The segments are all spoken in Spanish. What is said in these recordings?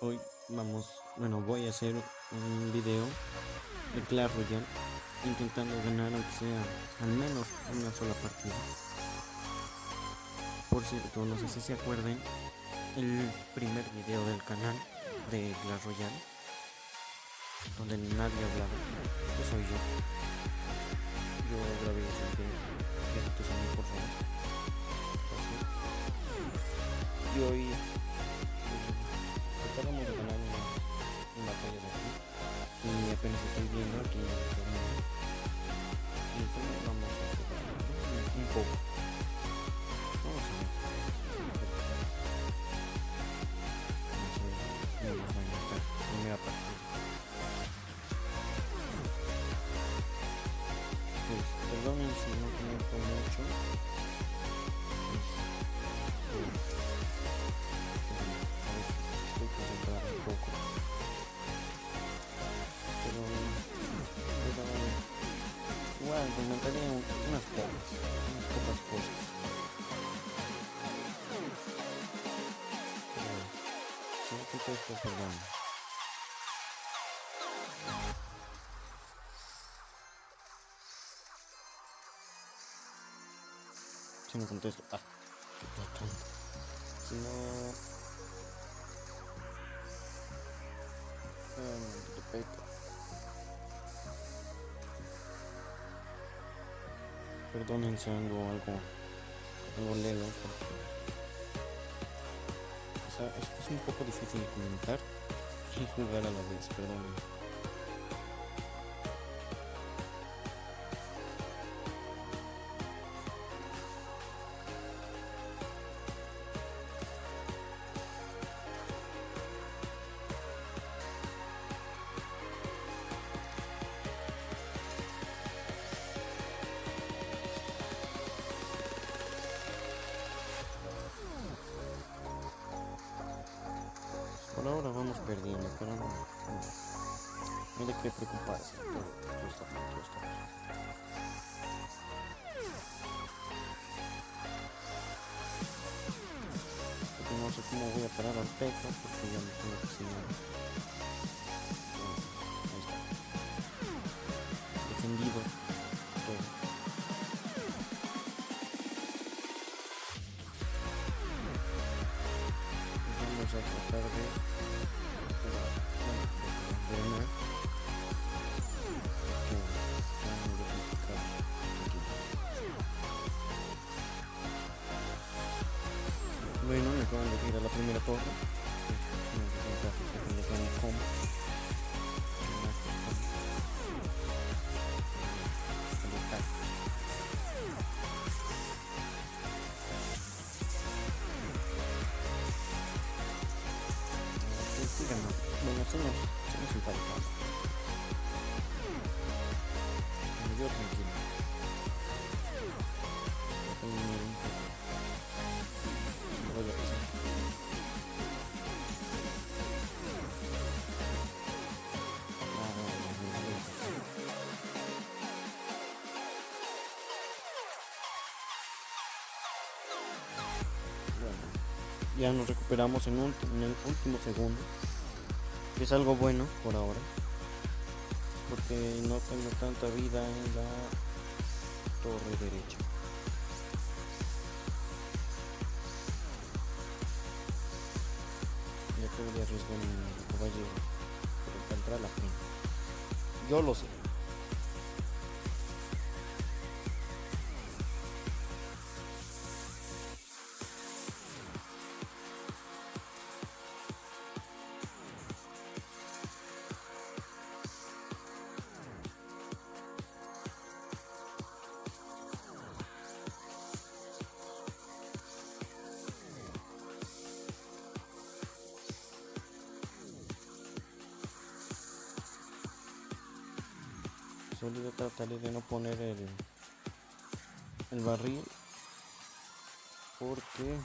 Hoy vamos, bueno, voy a hacer un video de Clash Royale intentando ganar aunque sea al menos una sola partida. Por cierto, no sé si se acuerden el primer video del canal de Clash Royale donde nadie hablaba, que soy yo. Yo grabé a mí por favor. Gracias. Y hoy Y apenas estoy viendo aquí en entonces vamos a jugar un poco. Unas pocas, unas pocas cosas. Contesto, perdón. Si no contesto, ah. Si no. Perdonen si ando algo, algo lelo. porque, O sea, es, es un poco difícil comentar y jugar a la vez, perdonen. Perdiendo, pero no. No, no qué preocuparse. Todo, no sé cómo voy a parar al Peca porque ya me tengo que. Ahí está. Defendido. Acaban de la primera torre. Bueno, somos, somos emparejados. Bueno, yo tranquilo. Ya nos recuperamos en, el último segundo. Es algo bueno por ahora. Porque no tengo tanta vida en la torre derecha. Ya caballero. Pero valdrá la pena. Yo lo sé. Solo trataré de no poner el, el barril porque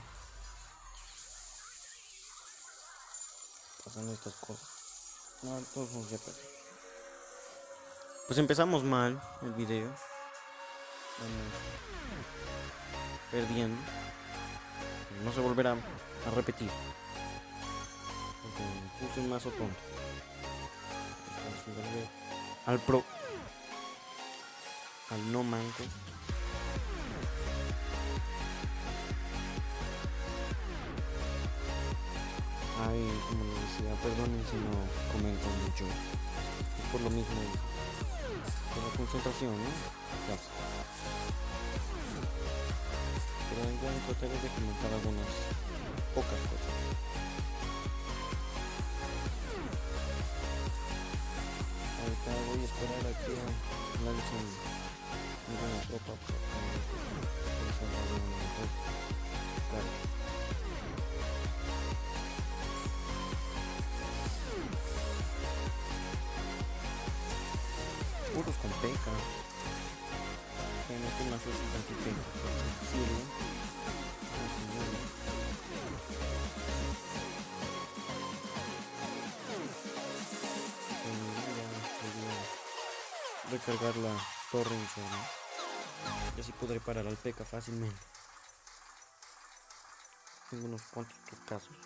pasan estas cosas. No, todos perdí. Pues empezamos mal el video. Perdiendo. No se volverá a repetir. Puse un mazo tonto. Al pro. Al no manco. Ay, como les decía, perdonen si no comento mucho. Es por lo mismo de la concentración, ¿no? Pero igual trataré de comentar algunas pocas cosas. Ahorita voy a esperar a que lancen una tropa puros con peca. En este mazo es. Sirve. recargar la torre infernal y así podré parar al peca fácilmente tengo unos cuantos casos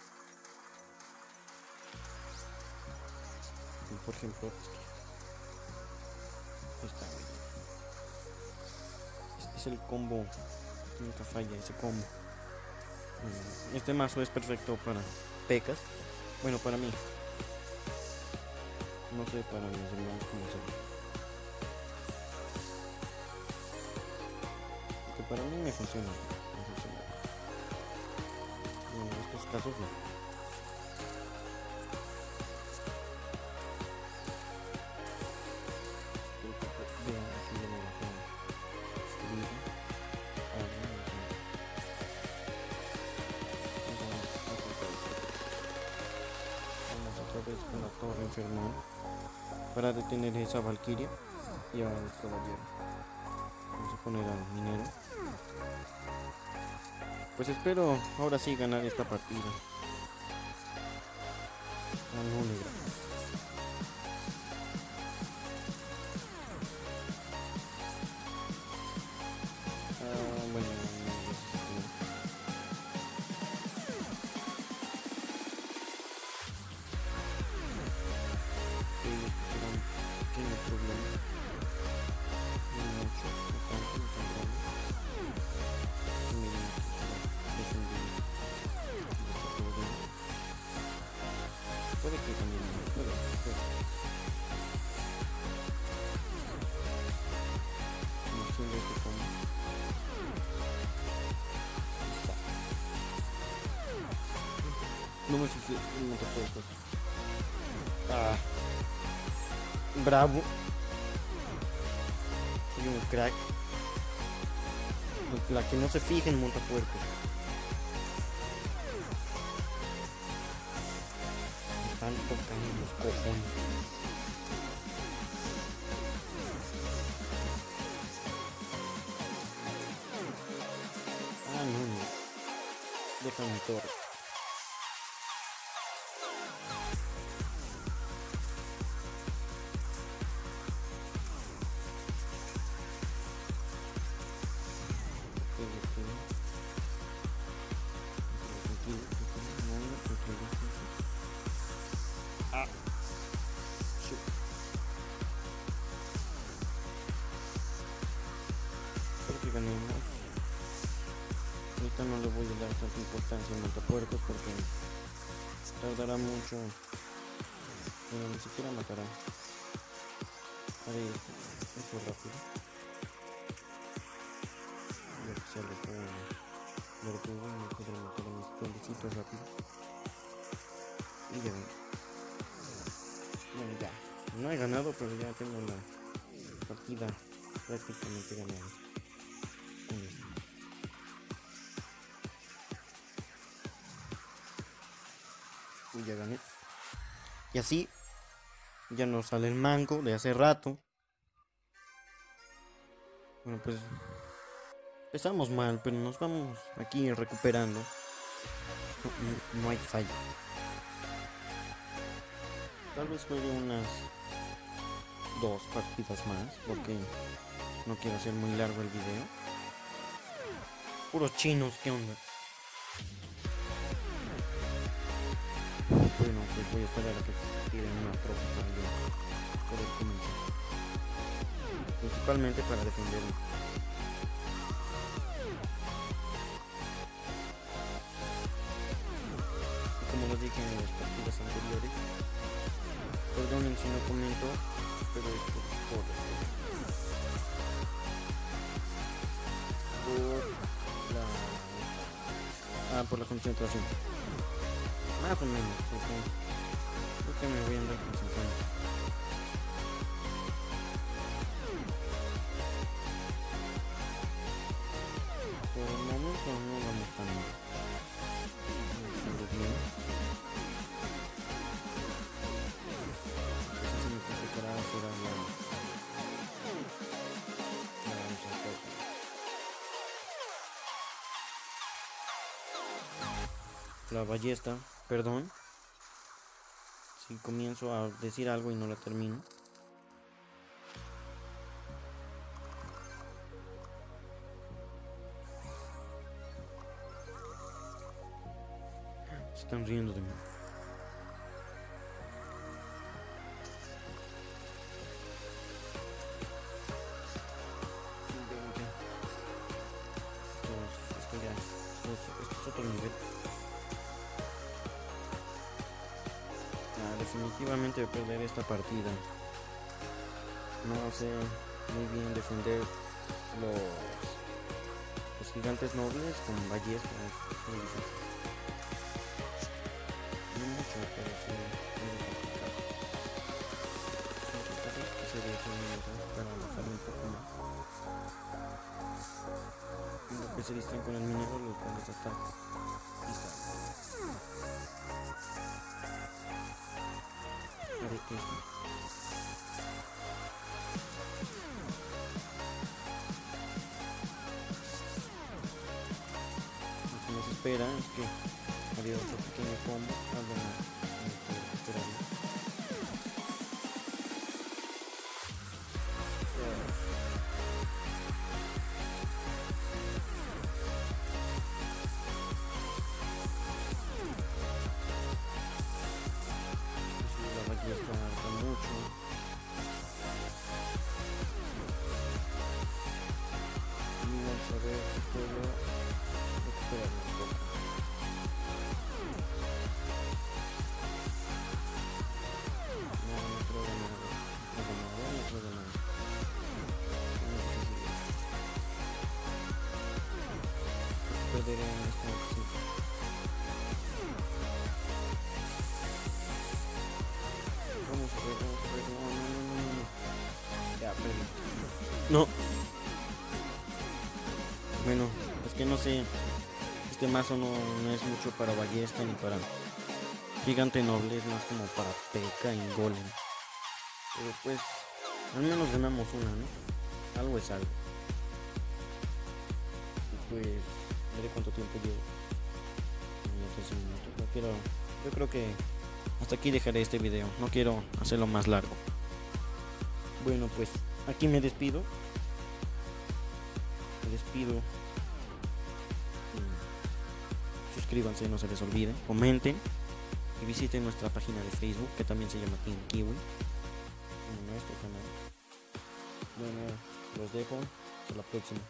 por ejemplo Este es el combo. Nunca falla ese combo. Mm, este mazo es perfecto para pecas. Bueno, para mí. No sé para los demás cómo se Para mí me funciona. Me funciona. en estos casos no. con la torre infernal para detener esa valquiria y al caballero. Vamos a poner al minero. Pues espero ahora sí ganar esta partida. Puede que también puede, puede. Este. No me sucede, puedo pasar. Ah. Bravo. Soy un crack. La que no se fije en montapuercos. Están tocando los cojones. Ah, no, no. Déjame torre. Tardará mucho. Pero ni siquiera matará. Haré esto, esto rápido. Lo que sea lo. Lo que voy a poder meter mis puentecitos rápido. Y ya. Bueno, ya. No he ganado, pero ya tengo la partida prácticamente ganada. Ya gané. Y así ya nos sale el mango de hace rato. Bueno, pues empezamos mal, pero nos vamos aquí recuperando. No, hay falla. Tal vez juegue unas dos partidas más, porque no quiero hacer muy largo el video. Puros chinos, ¿qué onda? Pues voy a esperar a que tiren una tropa para yo poder comenzar. Principalmente para defenderme. Y como lo dije en las partidas anteriores, perdonen si no comento, pero es por, por. Por la... Ah, por la concentración. Más o menos, porque me voy a andar concentrando. Por el momento no vamos tan bien. La ballesta, perdón. Si comienzo a decir algo y no la termino. Están riendo de mí. Definitivamente perder esta partida. No sé muy bien defender los, los gigantes nobles con ballestas. Es muy difícil. No mucho, pero sí muy complicado. Sí, trataré que se mientras para avanzar un poco más. Lo que se distraen con el minero, los grandes ataques. Espera es que había otro pequeño combo. Ah, bueno, No. Bueno, es que no sé. Este mazo no, es mucho para ballesta ni para gigante noble, es más como para peca y golem. Pero pues, al menos ganamos una, ¿no? Algo es algo. Y pues, veré cuánto tiempo llevo. Ya 13 minutos. No quiero. Yo creo que hasta aquí dejaré este video. No quiero hacerlo más largo. Bueno, pues aquí me despido. Me despido. Y Suscríbanse, no se les olvide. Comenten. Y visiten nuestra página de Facebook, que también se llama Team Kiwi. En nuestro canal. Bueno, los dejo. Hasta la próxima.